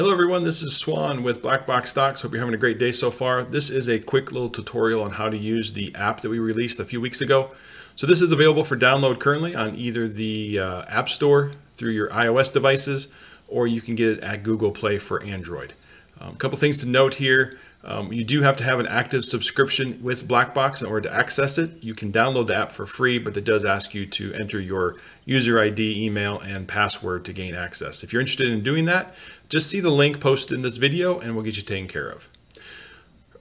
Hello everyone, this is Swan with Black Box Stocks. Hope you're having a great day so far. This is a quick little tutorial on how to use the app that we released a few weeks ago. So this is available for download currently on either the uh, App Store through your iOS devices, or you can get it at Google Play for Android. A um, couple things to note here. Um, you do have to have an active subscription with Blackbox in order to access it. You can download the app for free, but it does ask you to enter your user ID, email, and password to gain access. If you're interested in doing that, just see the link posted in this video and we'll get you taken care of.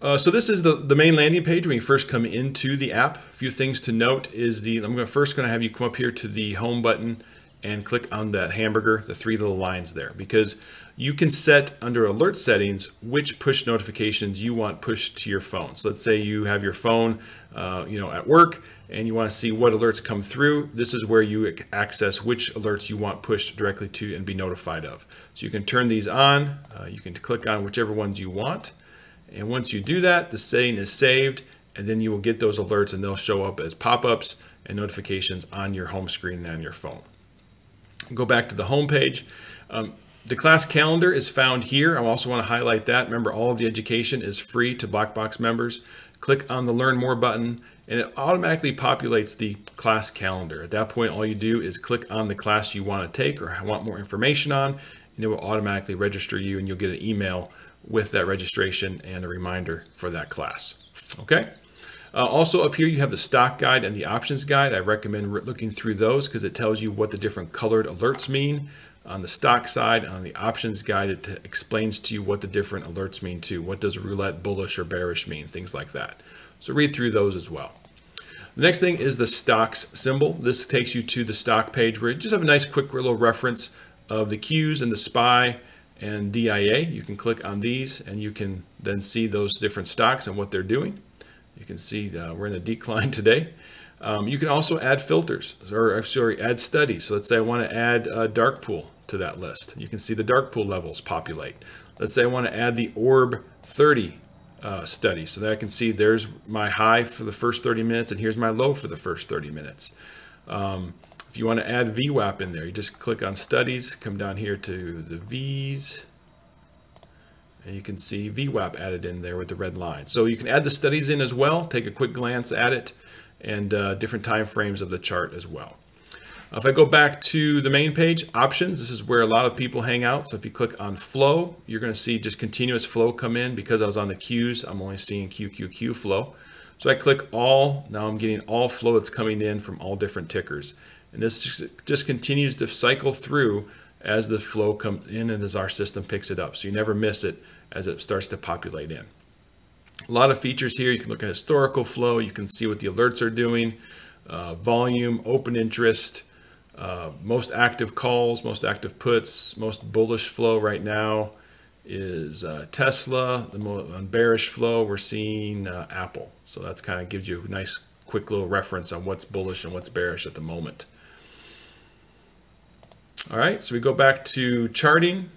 Uh, so this is the, the main landing page when you first come into the app. A few things to note is the, I'm gonna first gonna have you come up here to the home button and click on that hamburger, the three little lines there, because you can set under alert settings which push notifications you want pushed to your phone. So let's say you have your phone, uh, you know, at work and you want to see what alerts come through. This is where you access which alerts you want pushed directly to and be notified of. So you can turn these on. Uh, you can click on whichever ones you want. And once you do that, the setting is saved and then you will get those alerts and they'll show up as pop-ups and notifications on your home screen and on your phone. Go back to the home page. Um, the class calendar is found here. I also want to highlight that. Remember, all of the education is free to Blackbox members. Click on the Learn More button, and it automatically populates the class calendar. At that point, all you do is click on the class you want to take or want more information on, and it will automatically register you, and you'll get an email with that registration and a reminder for that class. Okay? Uh, also up here, you have the stock guide and the options guide. I recommend looking through those because it tells you what the different colored alerts mean on the stock side, on the options guide, it explains to you what the different alerts mean too. What does roulette bullish or bearish mean? Things like that. So read through those as well. The next thing is the stocks symbol. This takes you to the stock page where you just have a nice quick little reference of the Qs and the SPY and DIA. You can click on these and you can then see those different stocks and what they're doing. You can see uh, we're in a decline today. Um, you can also add filters, or sorry, add studies. So let's say I want to add a dark pool to that list. You can see the dark pool levels populate. Let's say I want to add the orb 30 uh, study so that I can see there's my high for the first 30 minutes and here's my low for the first 30 minutes. Um, if you want to add VWAP in there, you just click on studies, come down here to the V's, and you can see VWAP added in there with the red line. So you can add the studies in as well, take a quick glance at it, and uh, different time frames of the chart as well. If I go back to the main page, options, this is where a lot of people hang out. So if you click on flow, you're gonna see just continuous flow come in. Because I was on the Qs, I'm only seeing QQQ flow. So I click all, now I'm getting all flow that's coming in from all different tickers. And this just, just continues to cycle through as the flow comes in and as our system picks it up. So you never miss it as it starts to populate in. A lot of features here. You can look at historical flow. You can see what the alerts are doing, uh, volume, open interest, uh, most active calls, most active puts, most bullish flow right now is uh, Tesla. The most, bearish flow, we're seeing uh, Apple. So that's kind of gives you a nice quick little reference on what's bullish and what's bearish at the moment. All right, so we go back to charting.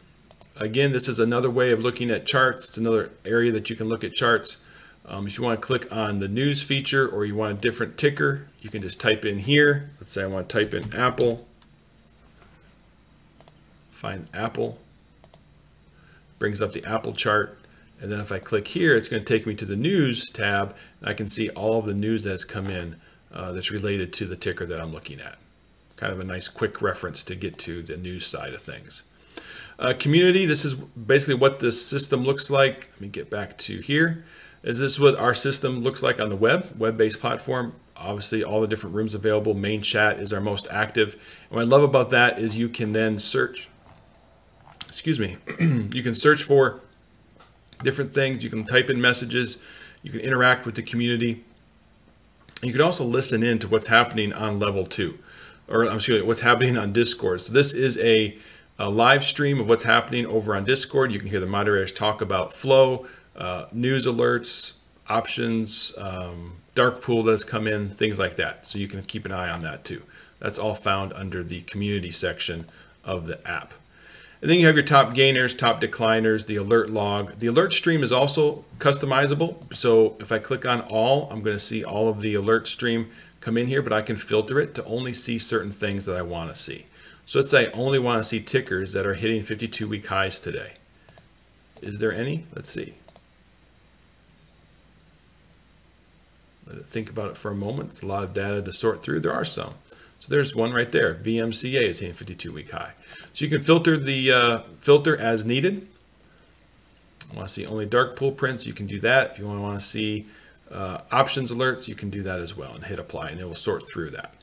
Again, this is another way of looking at charts. It's another area that you can look at charts. Um, if you want to click on the news feature or you want a different ticker, you can just type in here. Let's say I want to type in Apple. Find Apple. Brings up the Apple chart. And then if I click here, it's going to take me to the news tab. And I can see all of the news that's come in uh, that's related to the ticker that I'm looking at. Kind of a nice quick reference to get to the news side of things. Uh, community, this is basically what this system looks like. Let me get back to here. Is this what our system looks like on the web, web-based platform? Obviously, all the different rooms available. Main chat is our most active. And what I love about that is you can then search, excuse me, you can search for different things. You can type in messages. You can interact with the community. You can also listen in to what's happening on level two, or I'm sorry, what's happening on Discord. So this is a, a live stream of what's happening over on Discord. You can hear the moderators talk about flow, uh, news alerts, options, um, dark pool that's come in, things like that. So you can keep an eye on that too. That's all found under the community section of the app. And then you have your top gainers, top decliners, the alert log. The alert stream is also customizable. So if I click on all, I'm going to see all of the alert stream come in here, but I can filter it to only see certain things that I want to see. So let's say I only want to see tickers that are hitting 52 week highs today. Is there any? Let's see. Let it think about it for a moment. It's a lot of data to sort through. There are some. So there's one right there. VMCA is hitting 52 week high. So you can filter the uh, filter as needed. Want to see only dark pool prints? You can do that. If you want to see uh, options alerts, you can do that as well and hit apply and it will sort through that.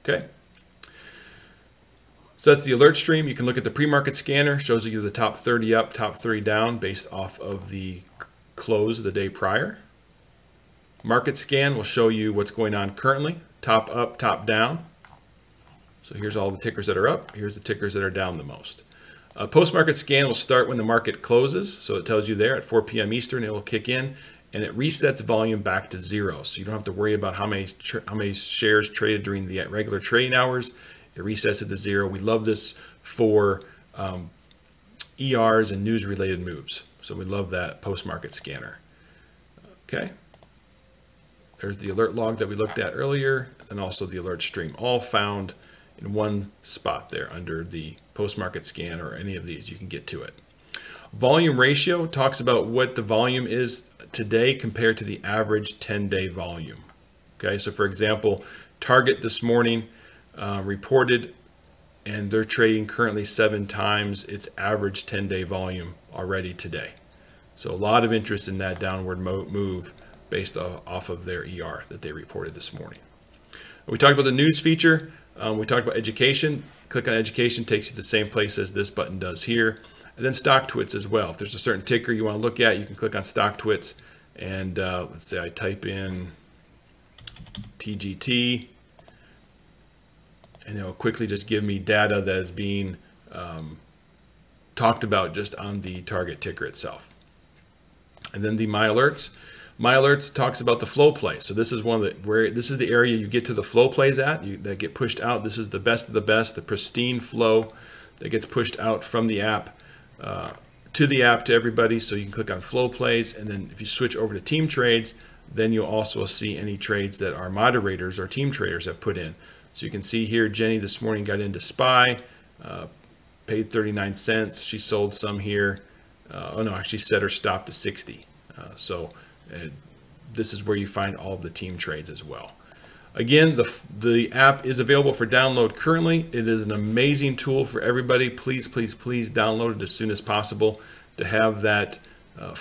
Okay. So that's the alert stream. You can look at the pre-market scanner, shows you the top 30 up, top 30 down based off of the close of the day prior. Market scan will show you what's going on currently, top up, top down. So here's all the tickers that are up. Here's the tickers that are down the most. A post-market scan will start when the market closes. So it tells you there at 4 p.m. Eastern, it will kick in and it resets volume back to zero. So you don't have to worry about how many, how many shares traded during the regular trading hours. It resets it to zero. We love this for um, ERs and news related moves. So we love that post-market scanner. Okay. There's the alert log that we looked at earlier and also the alert stream all found in one spot there under the post-market scan or any of these, you can get to it. Volume ratio talks about what the volume is today compared to the average 10-day volume. Okay, so for example, Target this morning uh, reported and they're trading currently seven times its average 10-day volume already today. So a lot of interest in that downward move based off of their ER that they reported this morning. We talked about the news feature. Um, we talked about education. Click on education, takes you to the same place as this button does here. And then StockTwits as well. If there's a certain ticker you want to look at, you can click on StockTwits. And uh, let's say I type in TGT. And it'll quickly just give me data that is being um, talked about just on the target ticker itself. And then the My Alerts. My Alerts talks about the flow play. So this is one of the where this is the area you get to the flow plays at you, that get pushed out. This is the best of the best, the pristine flow that gets pushed out from the app uh, to the app to everybody. So you can click on flow plays, and then if you switch over to team trades, then you'll also see any trades that our moderators or team traders have put in. So you can see here, Jenny this morning got into SPY, uh, paid 39 cents. She sold some here. Uh, oh no, actually set her stop to 60. Uh, so uh, this is where you find all the team trades as well. Again, the, the app is available for download currently. It is an amazing tool for everybody. Please, please, please download it as soon as possible to have that uh,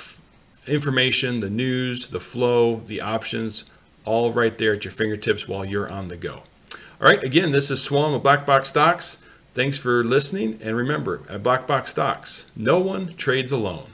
information, the news, the flow, the options, all right there at your fingertips while you're on the go. All right, again, this is Swam of Black Box Stocks. Thanks for listening. And remember, at Black Box Stocks, no one trades alone.